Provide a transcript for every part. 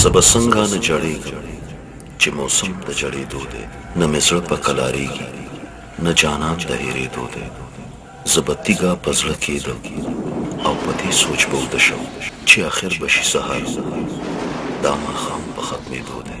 زه به څنګه نه جړېږم چې موسم د جړېدو دی نه مې زړه په کلارېږي نه جانان د هېرېدو دی زه به تیږه په زړه کېږدم او په دې سوچ به اوده شم چې اخر به شي سهار دا ماښام په ختمېدو دی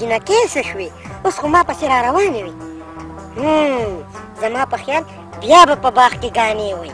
جنکې څه شوې اوس خو ما پسې را روانې وي زما په خیال بیا به په باغ کې ګانې وي